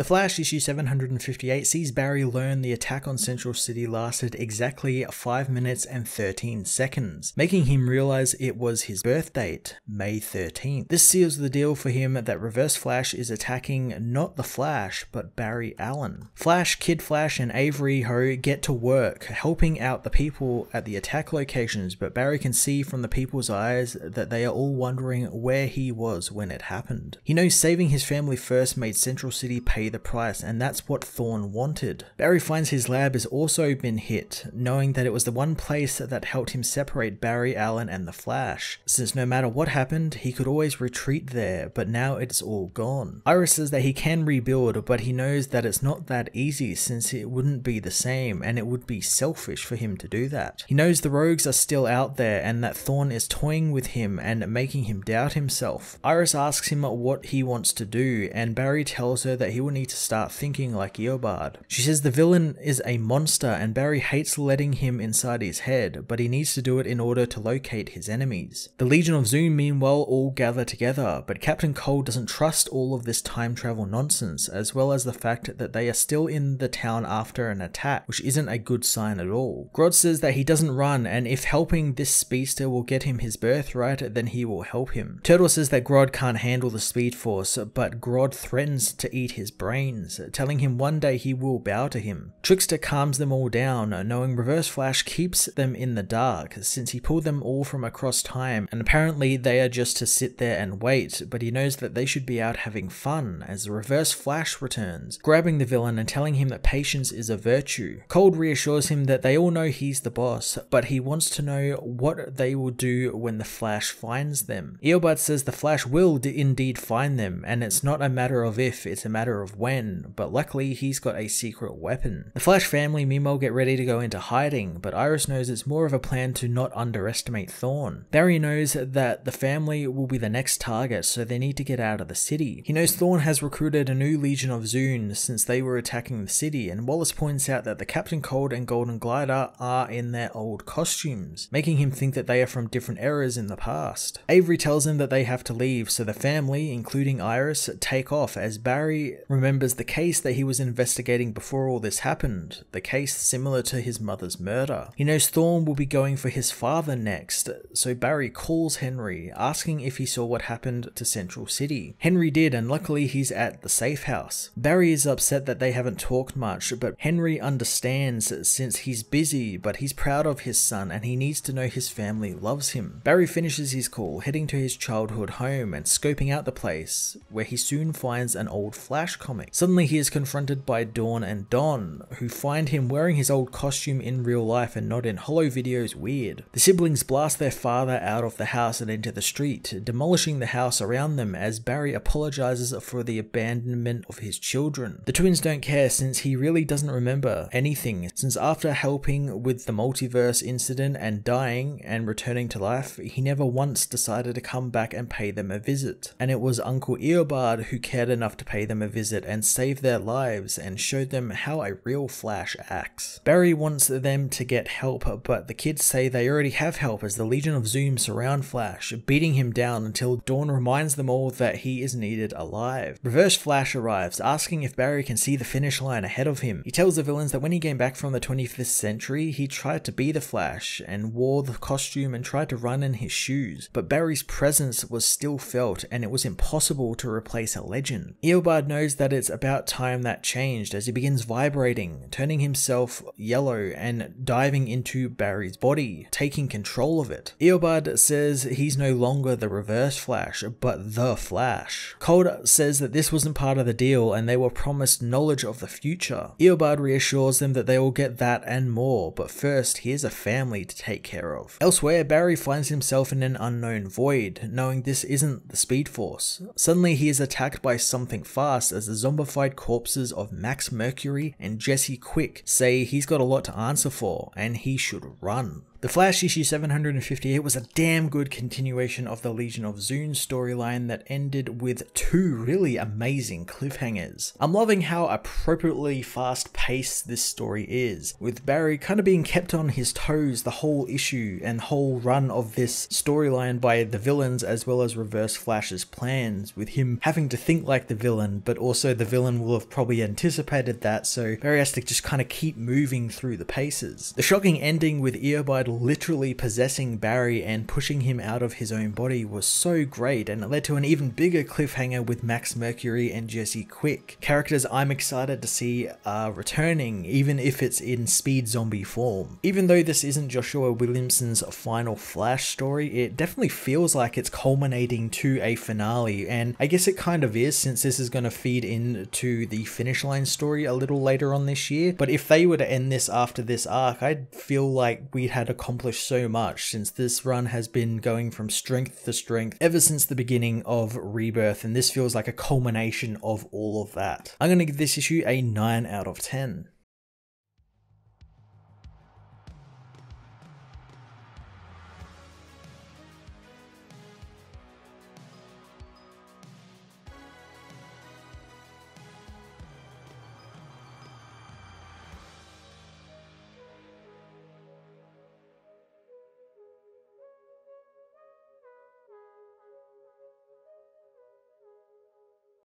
The Flash issue 758 sees Barry learn the attack on Central City lasted exactly 5 minutes and 13 seconds, making him realize it was his birth date, May 13th. This seals the deal for him that Reverse Flash is attacking not the Flash, but Barry Allen. Flash, Kid Flash, and Avery Ho get to work, helping out the people at the attack locations, but Barry can see from the people's eyes that they are all wondering where he was when it happened. He knows saving his family first made Central City pay the price, and that's what Thawne wanted. Barry finds his lab has also been hit, knowing that it was the one place that helped him separate Barry Allen and the Flash, since no matter what happened, he could always retreat there, but now it's all gone. Iris says that he can rebuild, but he knows that it's not that easy since it wouldn't be the same, and it would be selfish for him to do that. He knows the rogues are still out there and that Thawne is toying with him and making him doubt himself. Iris asks him what he wants to do, and Barry tells her that he will need to start thinking like Eobard. She says the villain is a monster and Barry hates letting him inside his head, but he needs to do it in order to locate his enemies. The Legion of Zoom meanwhile all gather together, but Captain Cold doesn't trust all of this time travel nonsense, as well as the fact that they are still in the town after an attack, which isn't a good sign at all. Grodd says that he doesn't run, and if helping this speedster will get him his birthright, then he will help him. Turtle says that Grodd can't handle the Speed Force, but Grodd threatens to eat his brains, telling him one day he will bow to him. Trickster calms them all down, knowing Reverse Flash keeps them in the dark, since he pulled them all from across time, and apparently they are just to sit there and wait, but he knows that they should be out having fun, as the Reverse Flash returns, grabbing the villain and telling him that patience is a virtue. Cold reassures him that they all know he's the boss, but he wants to know what they will do when the Flash finds them. Eobard says the Flash will indeed find them, and it's not a matter of if, it's a matter of when, but luckily he's got a secret weapon. The Flash family meanwhile get ready to go into hiding, but Iris knows it's more of a plan to not underestimate Thawne. Barry knows that the family will be the next target, so they need to get out of the city. He knows Thawne has recruited a new Legion of Zoom since they were attacking the city, and Wallace points out that the Captain Cold and Golden Glider are in their old costumes, making him think that they are from different eras in the past. Avery tells him that they have to leave, so the family, including Iris, take off as Barry remembers the case that he was investigating before all this happened, the case similar to his mother's murder. He knows Thawne will be going for his father next, so Barry calls Henry, asking if he saw what happened to Central City. Henry did, and luckily he's at the safe house. Barry is upset that they haven't talked much, but Henry understands since he's busy, but he's proud of his son and he needs to know his family loves him. Barry finishes his call, heading to his childhood home and scoping out the place, where he soon finds an old Flash comic. Suddenly he is confronted by Dawn and Don, who find him wearing his old costume in real life and not in hollow videos weird. The siblings blast their father out of the house and into the street, demolishing the house around them as Barry apologizes for the abandonment of his children. The twins don't care since he really doesn't remember anything, since after helping with the multiverse incident and dying and returning to life, he never once decided to come back and pay them a visit. And it was Uncle Eobard who cared enough to pay them a visit and save their lives and showed them how a real Flash acts. Barry wants them to get help, but the kids say they already have help as the Legion of Zoom surround Flash, beating him down until Dawn reminds them all that he is needed alive. Reverse Flash arrives, asking if Barry can see the finish line ahead of him. He tells the villains that when he came back from the 25th century, he tried to be the Flash and wore the costume and tried to run in his shoes, but Barry's presence was still felt and it was impossible to replace a legend. Eobard knows that it's about time that changed as he begins vibrating, turning himself yellow and diving into Barry's body, taking control of it. Eobard says he's no longer the reverse Flash, but the Flash. Cold says that this wasn't part of the deal and they were promised knowledge of the future. Eobard reassures them that they will get that and more, but first here's a family to take care of. Elsewhere, Barry finds himself in an unknown void, knowing this isn't the Speed Force. Suddenly he is attacked by something fast as the zombified corpses of Max Mercury and Jesse Quick say he's got a lot to answer for and he should run. The Flash issue 758 was a damn good continuation of the Legion of Zoom storyline that ended with two really amazing cliffhangers. I'm loving how appropriately fast paced this story is, with Barry kind of being kept on his toes the whole issue and whole run of this storyline by the villains as well as Reverse Flash's plans, with him having to think like the villain, but also the villain will have probably anticipated that, so Barry has to just kind of keep moving through the paces. The shocking ending with Eobard literally possessing Barry and pushing him out of his own body was so great, and it led to an even bigger cliffhanger with Max Mercury and Jesse Quick. Characters I'm excited to see are returning, even if it's in speed zombie form. Even though this isn't Joshua Williamson's final Flash story, it definitely feels like it's culminating to a finale, and I guess it kind of is since this is going to feed into the finish line story a little later on this year. But if they were to end this after this arc, I'd feel like we'd had accomplished so much since this run has been going from strength to strength ever since the beginning of Rebirth, and this feels like a culmination of all of that. I'm going to give this issue a 9 out of 10.